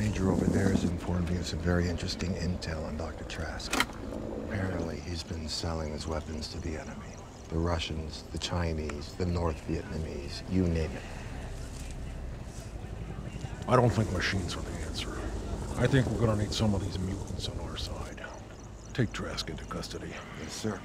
Major over there has informed me of some very interesting intel on Dr. Trask. Apparently, he's been selling his weapons to the enemy. The Russians, the Chinese, the North Vietnamese, you name it. I don't think machines are the answer. I think we're gonna need some of these mutants on our side. Take Trask into custody. Yes, sir.